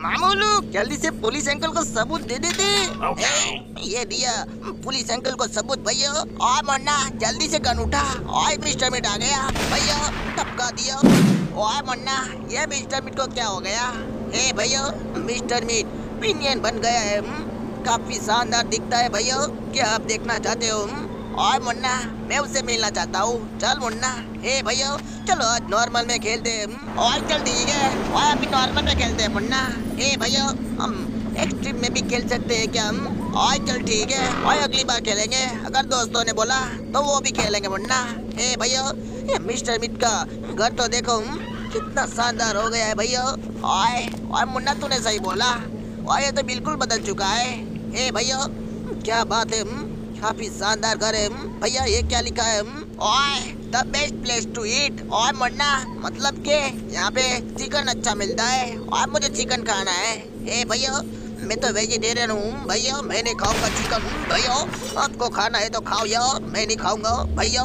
मामूलू जल्दी से police uncle को सबूत दे देते। Okay. ये दिया पुलिस अंकल को सबूत भैया। और मरना जल्दी से गन उठा। और मिस्टर मिट आ गया। भैया टपका दिया। और मरना ये मिस्टर मिट को क्या हो गया? ए भैया मिस्टर मिट पिनियन बन गया है हम्म, काफ़ी शानदार दिखता है भैया। क्या आप देखना चाहते हो हम्म? और मुन्ना मैं उससे मिलना चाहता हूँ। चल मुन्ना। ए भैया चलो आज नॉर्मल में खेलते हैं। हम्म? और चल ठीक है। और अभी नॉर्मल में खेलते हैं मुन्ना। ए भैया हम एक्सट्रीम में भी खेल सकते हैं क्या? हम और चल ठीक है। और अगली बार खेलेंगे। अगर दोस्तों ने बोला तो वो भी खेलेंगे मुन्ना। हे भैया ये मिस्टर मिट का घर तो देखो हम्म, कितना शानदार हो गया है भैया। ओए और मुन्ना तूने सही बोला। और ये तो बिल्कुल बदल चुका है। ए भैया क्या बात है हम्म? काफ़ी शानदार घर है हम्म? भैया, ये क्या लिखा है हम्म? ओए, the best place to eat. और मरना मतलब के? यहाँ पे चिकन अच्छा मिलता है। और मुझे चिकन खाना है। ए, भैया, मैं तो वेजिटेरियन हूँ, भैया मैं नहीं खाऊँगा चिकन। भैया, आपको खाना है तो खाओ यार, मैं नहीं खाऊँगा। भैया,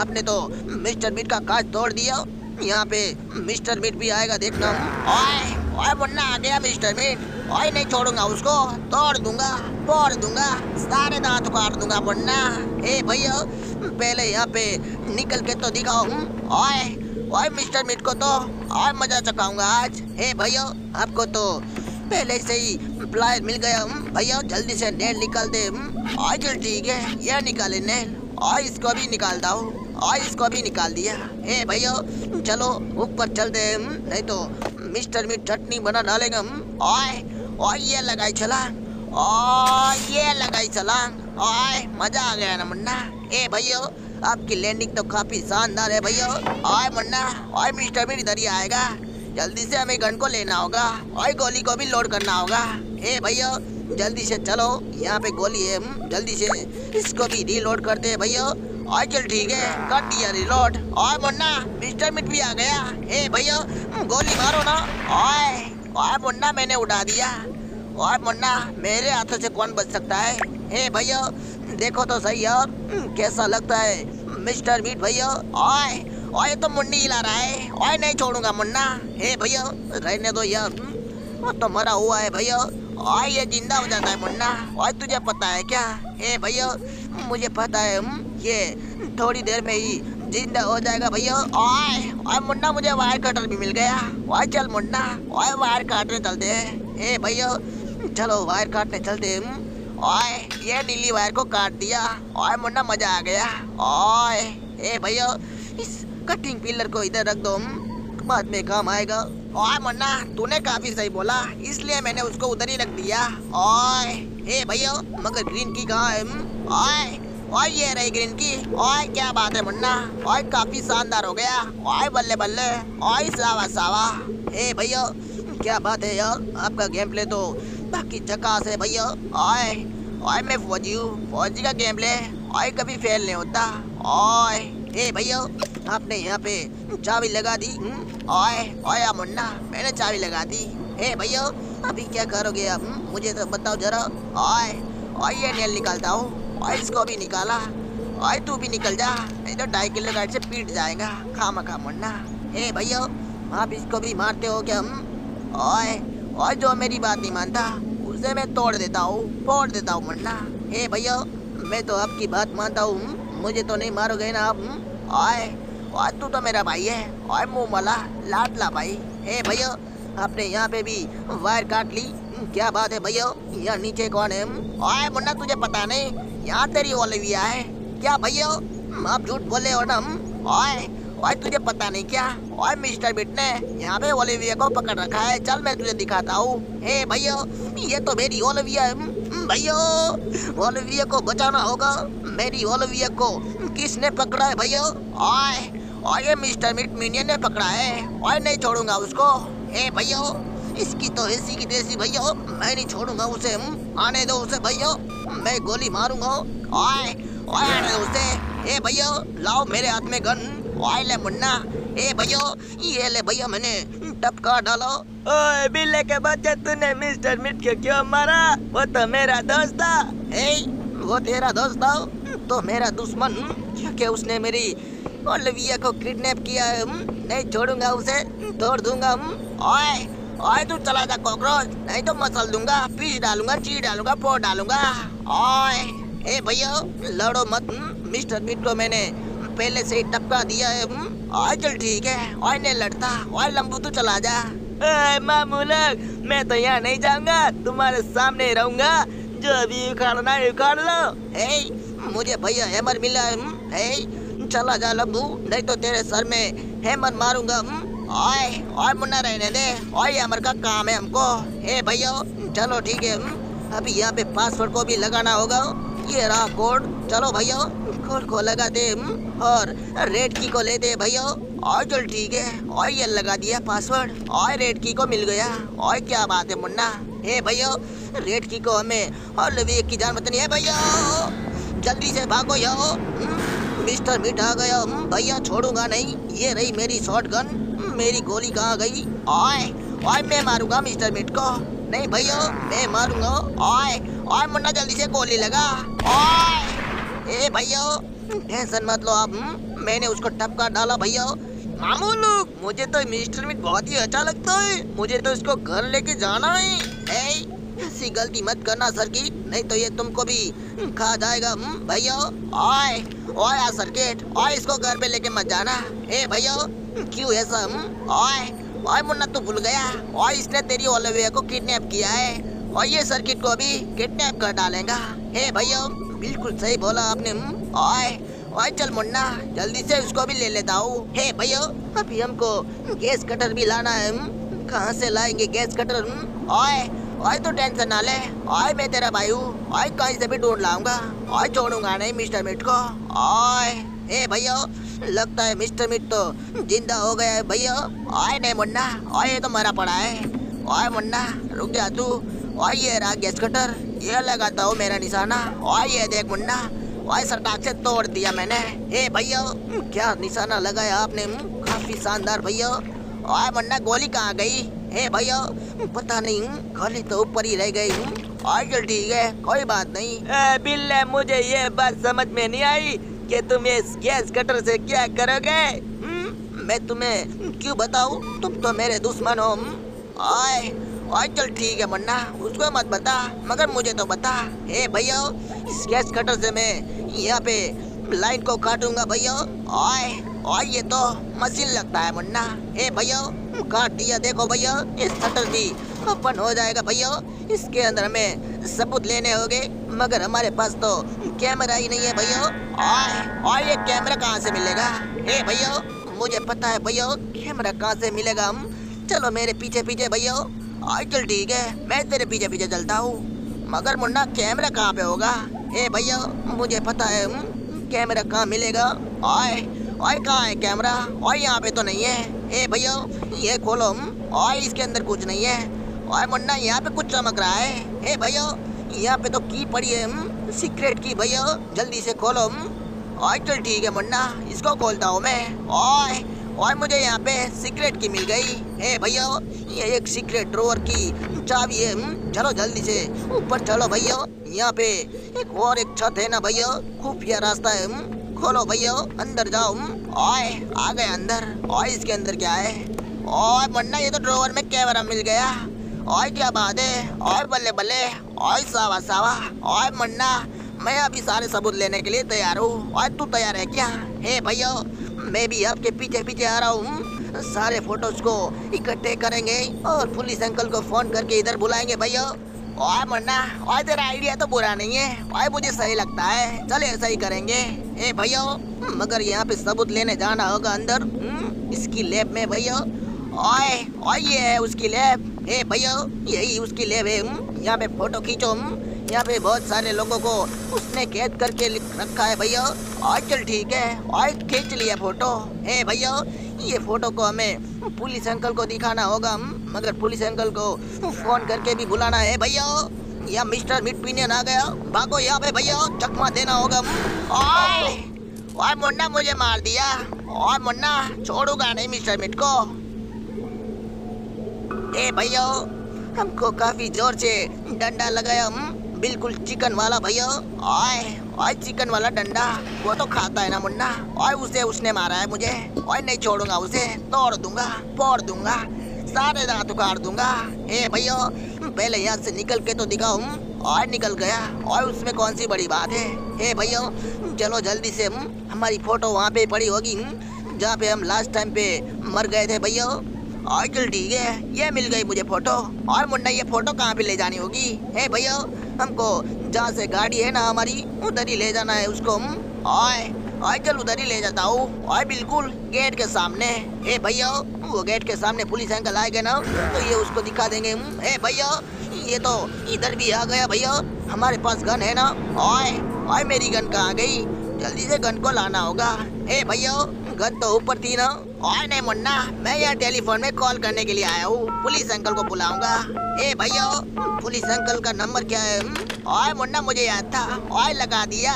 आपने तो मिस्टर मीट का काज तोड़ दिया। यहाँ पे मिस्टर मीट भी आएगा देखना। ओए ओए, मुन्ना, आ गया मिस्टर मीट। ओए नहीं छोड़ूँगा उसको, तोड़ दूँगा, फोड़ दूँगा, सारे दांत काट दूँगा मुन्ना ए भैया, पहले यहाँ पे निकल के तो दिखाओ हम्म? ओए ओए मिस्टर मीट को तो और मज़ा चकाऊँगा आज ए भैया, आपको तो पहले से ही प्लायर मिल गया हम्म? भैया, जल्दी से नेल निकाल दे हम्म? और चल ठीक है ये निकाले नेल और इसको भी निकाल दो और इसको भी निकाल दिया ए भैया, चलो, ऊपर चलते हैं हम्म? नहीं तो मिस्टर मीट चटनी बना डालेगा हम ओए ओए ये लगाई छलांग ओए ये लगाई छलांग ओए मज़ा आ गया ना मुन्ना। ए भैया आपकी लैंडिंग तो काफ़ी शानदार है भैया। ओए मुन्ना ओए मिस्टर मीट इधर ही आएगा। जल्दी से हमें गन को लेना होगा। और गोली को भी लोड करना होगा। ए भैया जल्दी से चलो। यहाँ पे गोली है हम्म, जल्दी से इसको भी रीलोड करते हैं भैया। और चल ठीक है कर दिया रिलोड और मुन्ना मिस्टर मिट भी आ गया। ए भैया हम्म, गोली मारो ना। ओए ओए मुन्ना मैंने उड़ा दिया। ओए मुन्ना मेरे हाथों से कौन बच सकता है? ए भैया देखो तो सही यार हम्म, कैसा लगता है? मिस्टर मीट भैया ओए ओए तो मुन्नी हिला रहा है। ओए नहीं छोड़ूँगा मुन्ना। हे भैया रहने दो यार। हम्म, वो तो मरा हुआ है भैया। ओए ये ज़िंदा हो जाता है मुन्ना। ओए तुझे पता है क्या? हे भैया मुझे पता है। हम्म, ये थोड़ी देर में ही ज़िंदा हो जाएगा भैया। ओए मुन्ना, मुझे वायर कटर भी मिल गया। ओए चल मुन्ना, ओए वायर काटने चलते हैं। ए भैया, चलो वायर काटने चलते हैं। ओए, ये नीली वायर को काट दिया। ओए मुन्ना, मज़ा आ गया। ओए, ए भैया, इस कटिंग पिलर को इधर रख दो। बाद में काम आएगा। ओए मुन्ना, तूने काफ़ी सही बोला। इसलिए मैंने उसको उधर ही रख दिया। ओए, ए भैया, मगर ग्रीन की कहाँ है? ओए ओए ये रही ग्रीन की। ओए क्या बात है मुन्ना। ओए काफ़ी शानदार हो गया। ओए बल्ले बल्ले। ओए सावा सावा। ए भैया, क्या बात है यार? आपका गेम प्ले तो बाकी झकास है भैया। ओए मैं फौजी हूँ। फौजी का गेम प्ले। ओए कभी फेल नहीं होता। ओए, हे भैया, आपने यहाँ पे चाबी लगा दी। हम्म? ओए ओए मुन्ना, मैंने चाबी लगा दी। हे भैया, अभी क्या करोगे आप? हम्म? मुझे तो बताओ जरा। ओए ओए ये नेल निकालता हूँ। ओए इसको भी निकाला। ओए तू भी निकल जा। नहीं तो ढाई किलो गाड़ी से पीट जाएगा। खामा खा मुन्ना। ए भैया आप इसको भी मारते हो क्या? हम ओए ओए जो मेरी बात नहीं मानता उसे मैं तोड़ देता हूँ फोड़ देता हूँ मुन्ना। ए भैया मैं तो आपकी बात मानता हूँ मुझे तो नहीं मारोगे ना आप हम्म? ओए ओए तू तो मेरा भाई है। ओए मुँह वाला लाडला भाई। ए भैया आपने यहाँ पे भी वायर काट ली। हम्म, क्या बात है भैया यहाँ नीचे कौन है हम्म? ओए मुन्ना तुझे पता नहीं। यहाँ तेरी ओलिविया है। क्या भैया? आप झूठ बोले हो ना? ओए ओए तुझे पता नहीं क्या? ओए मिस्टर बिट ने यहाँ पे ओलिविया को पकड़ रखा है। चल मैं तुझे दिखाता हूँ। हे भैया ये तो मेरी ओलिविया है। हम्म, भैया ओलिविया को बचाना होगा। मेरी ओलिविया को किसने पकड़ा है भैया? ओए ओए ये मिस्टर मिट मिनियन ने पकड़ा है। ओए नहीं छोड़ूँगा उसको। हे भैया इसकी तो ऐसी की देसी भैया मैं नहीं छोड़ूँगा उसे हम्म, आने दो उसे भैया मैं गोली मारूँगा। ओए ओए आने दो उसे। ए भैया लाओ मेरे हाथ में गन। ओए ले मुन्ना ए भैया ये ले भैया मैंने टपका डालो। ओए बिल्ले के बच्चे तूने मिस्टर मिट को क्यों मारा? वो तो मेरा दोस्त था। ए वो तेरा दोस्त था? तो मेरा दुश्मन क्योंकि उसने मेरी ओलिविया को किडनैप किया है हम्म, नहीं छोड़ूँगा उसे तोड़ दूँगा हम्म। ओए ओए तू चला जा कॉकरोच नहीं तो मसल दूँगा पीस डालूँगा चीज़ डालूँगा फोड़ डालूँगा ओए ए भैया लड़ो मत मिस्टर मीट को मैंने पहले से ही टपका दिया है। ओए चल ठीक है ओए नहीं लड़ता ओए लंबू तू चला जा ए, मामू लोग मैं तो यहाँ नहीं जाऊँगा तुम्हारे सामने रहूँगा जो भी उखाड़ना है उखाड़ लो ए मुझे भैया हैमर मिला है चला जा लंबू नहीं तो तेरे सर में हैमर मारूँगा हम्म। ओए ओए मुन्ना रहने दे। ओए हैमर का काम है हमको। ए भैया चलो ठीक है हम्म। अभी यहाँ पे पासवर्ड को भी लगाना होगा। ये रहा कोड चलो भैया कोड को लगा दे हम्म। और रेड की को ले दे भैया। और चल ठीक है। और ये लगा दिया पासवर्ड और रेड की को मिल गया। और क्या बात है मुन्ना। ए भैया रेड की को हमें और लवी की जान मत नहीं है भैया। जल्दी से भागो यो हम्म, मिस्टर मीट आ गया। भैया छोड़ूँगा नहीं। ये रही मेरी शॉर्ट गन मेरी गोली कहाँ गई? ओए ओए मैं मारूँगा मिस्टर मीट को। नहीं भैया मैं मारूँगा। ओए ओए मुन्ना जल्दी से गोली लगा। ओए ए भैया टेंशन मत लो आप हम्म, मैंने उसको टपका डाला भैया। मामू लोग मुझे तो मिस्टर मीट बहुत ही अच्छा लगता है। मुझे तो इसको घर लेके जाना है। ए, ऐसी गलती मत करना सर की नहीं तो ये तुमको भी खा जाएगा हम्म, भैया ओए ओए सर्किट ओए इसको घर पे लेके मत जाना। ए भैया क्यों ऐसा? हम्म, ओए ओए मुन्ना तू भूल गया। ओए इसने तेरी ओलविया को किडनैप किया है। और ये सर्किट को भी किडनैप कर डालेगा। ए भैया बिल्कुल सही बोला आपने हम्म, ओए ओए चल मुन्ना जल्दी से उसको भी ले लेता हूँ। हे भैया अभी हमको गैस कटर भी लाना है हम्म, कहाँ से लाएँगे गैस कटर? ओए ओए तो टेंशन ना ले। ओए मैं तेरा भाई हूँ। ओए कहीं से भी ढूंढ लाऊँगा। ओए छोड़ूँगा नहीं मिस्टर मिट को। ओए ए भैया लगता है मिस्टर मिट तो ज़िंदा हो गया है भैया। ओए नहीं मुन्ना ये तो मरा पड़ा है। ओए मुन्ना रुक जा तू। ओए ये रहा गैस कटर ये लगाता हूँ मेरा निशाना। ओए ये देख मुन्ना ओए सटाक से तोड़ दिया मैंने। ए भैया क्या निशाना लगाया आपने? काफ़ी शानदार भैया। ओए मुन्ना गोली कहाँ गई? ए भैया पता नहीं गोली तो ऊपर ही रह गई। ओए चल ठीक है कोई बात नहीं। ए, बिल्ले मुझे ये बात समझ में नहीं आई। कि तुम इस गैस कटर से क्या करोगे? हम्म, मैं तुम्हें क्यों बताऊँ? तुम तो मेरे दुश्मन हो। हम्म। ओए ओए चल ठीक है मुन्ना उसको मत बता मगर मुझे तो बता। हे भैया इस गैस कटर से मैं यहाँ पे लाइन को काटूँगा भैया। ओए ओए ये तो मशीन लगता है मुन्ना। ए भैया काट दिया देखो भैया इस कटर ओपन हो जाएगा भैया। इसके अंदर हमें सबूत लेने होंगे मगर हमारे पास तो कैमरा ही नहीं है भैया। ओए ओए ये कैमरा कहाँ से मिलेगा? ए भैया मुझे पता है भैया कैमरा कहाँ से मिलेगा हम? चलो मेरे पीछे पीछे भैया। आज चल ठीक है मैं तेरे पीछे पीछे चलता हूँ। मगर मुन्ना कैमरा कहाँ पे होगा? ए भैया मुझे पता है हम्म, कैमरा कहाँ मिलेगा? ओए ओए कहाँ है कैमरा? ओए यहाँ पे तो नहीं है। ए भैया ये खोलो हम्म, ओए इसके अंदर कुछ नहीं है। ओए मुन्ना यहाँ पे कुछ चमक रहा है। ए भैया यहाँ पे तो की पड़ी है हम्म, सीक्रेट की भैया जल्दी से खोलो हम्म। ओए चल ठीक है मुन्ना इसको खोलता हूँ मैं। ओए ओए मुझे यहाँ पे सीक्रेट की मिल गई। ए भैया ये एक सीक्रेट ड्रॉवर की चाबी है हम्म, चलो जल्दी से ऊपर चलो भैया। यहाँ पे एक और एक छत है ना भैया खुफिया रास्ता है हम्म, खोलो भैया अंदर जाओ हम्म। ओए आ गए अंदर। और इसके अंदर क्या है? ओए मुन्ना ये तो ड्रोवर में कैमरा मिल गया। ओए क्या बात है? ओए बल्ले बल्ले ओए सावा सावा ओए मुन्ना मैं अभी सारे सबूत लेने के लिए तैयार हूँ। ओए तू तैयार है क्या? हे भैया मैं भी आपके पीछे पीछे आ रहा हूँ। सारे फ़ोटोज़ को इकट्ठे करेंगे और पुलिस अंकल को फ़ोन करके इधर बुलाएँगे भैया। ओए मुन्ना ओए तेरा आइडिया तो बुरा नहीं है ओए मुझे सही लगता है। चल ऐसा ही करेंगे। ए भैया मगर यहाँ पे सबूत लेने जाना होगा अंदर। हम्म, इसकी लैब में भैया। ओए ओए ये है उसकी लैब ए भैया यही उसकी लैब है हम्म, यहाँ पे फ़ोटो खींचो हम्म, यहाँ पे बहुत सारे लोगों को उसने कैद करके रखा है भैया। और चल ठीक है और खींच लिया फ़ोटो। ए भैया ये फ़ोटो को हमें पुलिस अंकल को दिखाना होगा मगर पुलिस अंकल को फ़ोन करके भी बुलाना है भैया। या मिस्टर मिट पिनियन आ गया। भागो यहाँ पे भैया चकमा देना होगा ओए! मुन्ना मुझे मार दिया। और मुन्ना छोड़ूँगा नहीं मिस्टर मिट को। ए भैया, हमको काफ़ी ज़ोर से डंडा लगाया हम बिल्कुल चिकन वाला भैया। ओए ओए चिकन वाला डंडा। वो तो खाता है ना मुन्ना। ओए उसे, उसने मारा है मुझे। ओए नहीं छोड़ूँगा उसे, तोड़ दूँगा, फोड़ दूँगा, सारे दांत उखाड़ दूँगा। ए भैया, पहले यहाँ से निकल के तो दिखाओ और निकल गया। और उसमें कौन सी बड़ी बात है? ए भैया, चलो जल्दी से हम हमारी फ़ोटो वहाँ पे पड़ी होगी जहाँ पे हम लास्ट टाइम पे मर गए थे भैया। चल ठीक है ये मिल गई मुझे फ़ोटो। और मुन्ना, ये फ़ोटो कहाँ पे ले जानी होगी? ए भैया, हमको जहाँ से गाड़ी है ना हमारी, उधर ही ले जाना है उसको ओए चल उधर ही ले जाता हूँ। और बिल्कुल, गेट के सामने। ए भैया, वो गेट के सामने पुलिस अंकल आएँगे ना तो ये उसको दिखा देंगे ए भैया, ये तो इधर भी आ गया भैया, हमारे पास गन है ना। ओए ओए मेरी गन कहाँ गई? जल्दी से गन को लाना होगा। हे भैया गन तो ऊपर थी ना। और नहीं मुन्ना मैं यहाँ टेलीफोन में कॉल करने के लिए आया हूँ। पुलिस अंकल को बुलाऊँगा। ए भैया पुलिस अंकल का नंबर क्या है और मुन्ना मुझे याद था। और लगा दिया।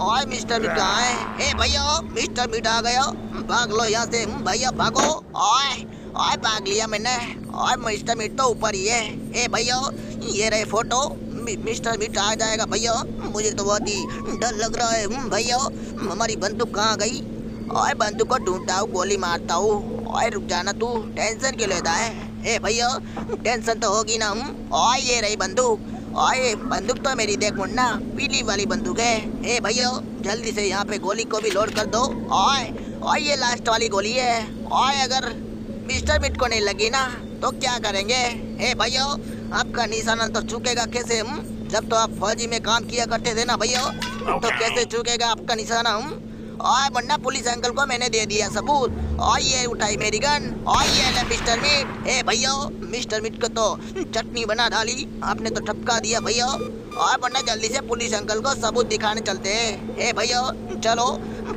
और मिस्टर मीट है? ए भैया मिस्टर मीट आ गया। भाग लो यहाँ से। भैया भागो। ओए ओए भाग लिया मैंने। और मिस्टर मीट तो ऊपर ही है। ए भैया ये रहे फ़ोटो। मिस्टर मीट आ जाएगा भैया। मुझे तो बहुत ही डर लग रहा है। हम्म, भैया हमारी बंदूक कहाँ गई? और बंदूक को ढूंढता हूँ गोली मारता हूँ। और रुक जाना तू टेंशन क्यों लेता है? ए भैया टेंशन तो होगी ना हम? और ये रही बंदूक। और ये बंदूक तो मेरी देख मुन्ना पीली वाली बंदूक है। ए भैया जल्दी से यहाँ पे गोली को भी लोड कर दो। और और ये लास्ट वाली गोली है। और अगर मिस्टर मिट को नहीं लगी ना तो क्या करेंगे? ए भैया आपका निशाना तो चूकेगा कैसे हम? जब तो आप फौजी में काम किया करते थे ना भैया तो कैसे चूकेगा आपका निशाना हम? और मुन्ना, पुलिस अंकल को मैंने दे दिया सबूत। और ये उठाई मेरी गन, और ये ले मिस्टर मीट। ए भैया, मिस्टर मीट को तो चटनी बना डाली, आपने तो ठपका दिया भैया। और मुन्ना, जल्दी से पुलिस अंकल को सबूत दिखाने चलते हैं। ए भैया, चलो,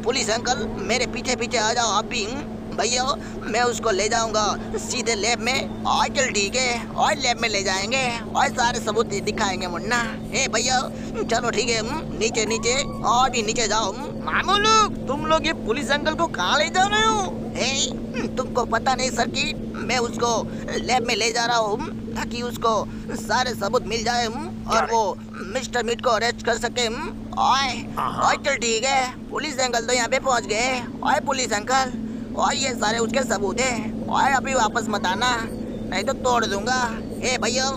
पुलिस अंकल मेरे पीछे पीछे आ जाओ, आप भी भैया मैं उसको ले जाऊँगा। सीधे लैब में और चल ठीक है और लैब में ले जाएँगे और सारे सबूत दिखाएँगे मुन्ना। ए भैया चलो ठीक है हम्म, नीचे नीचे और भी नीचे जाओ हम्म। मामू लोग तुम लोग ये पुलिस अंकल को कहाँ ले जा रहे हो? ए, तुमको पता नहीं सर की मैं उसको लैब में ले जा रहा हूँ ताकि उसको सारे सबूत मिल जाए हम्म, और वो मिस्टर मीट को अरेस्ट कर सके हम्म। ओए ओए चल ठीक है पुलिस अंकल तो यहाँ पे पहुँच गए ओए पुलिस अंकल? और ये सारे उसके सबूत है। और अभी वापस मत आना, नहीं तो तोड़ दूँगा। ए भैया,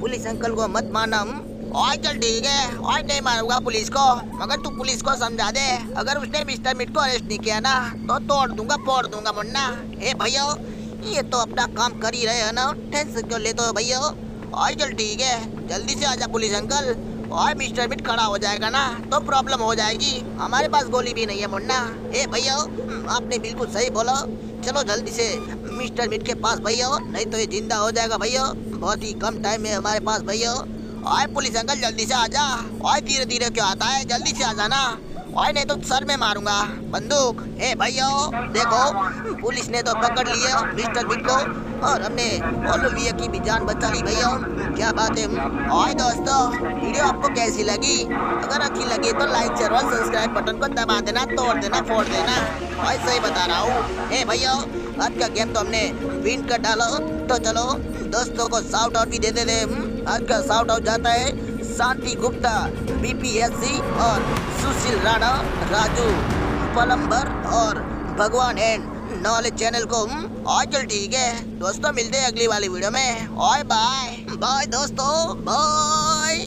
पुलिस अंकल को मत माना हम्म। और चल ठीक है, और नहीं मारूँगा पुलिस को, मगर तू पुलिस को समझा दे। अगर उसने मिस्टर मिट को अरेस्ट नहीं किया ना तो तोड़ दूँगा, फोड़ दूँगा मुन्ना। ए भैया, ये तो अपना काम कर ही रहे हैं ना, टेंशन क्यों लेते हो भैया? और चल ठीक है, जल्दी से आजा पुलिस अंकल। और मिस्टर मिट खड़ा हो जाएगा ना तो प्रॉब्लम हो जाएगी। हमारे पास गोली भी नहीं है मुन्ना। हे भैया आपने बिल्कुल सही बोला। चलो जल्दी से मिस्टर मिट के पास भैया, नहीं तो ये ज़िंदा हो जाएगा भैया। बहुत ही कम टाइम में हमारे पास भैया। और पुलिस अंकल जल्दी से आजा और धीरे धीरे क्यों आता है? जल्दी से आ जाना। और नहीं तो सर में मारूँगा। बंदूक। ए, भैया, देखो, पुलिस ने तो पकड़ लिया मिस्टर बिट को और हमने ओलिविया की भी जान बचा ली, भैया। क्या बात है? और दोस्तों, वीडियो आपको कैसी लगी? अगर अच्छी लगी तो लाइक और सब्सक्राइब बटन को दबा देना, तोड़ देना, फोड़ देना। और सही बता रहा हूँ। ए, भैया, आज का गेम तो हमने विन कर डालो। तो चलो, दोस्तों को साउट आउट भी दे दे आज का साउट आउट जाता है शांति गुप्ता बीपीएससी और सुशील राणा, राजू पलम्बर और भगवान एंड नॉलेज चैनल को और चल ठीक है। दोस्तों, मिलते हैं अगली वाली वीडियो में। और बाय बाय दोस्तों। बाय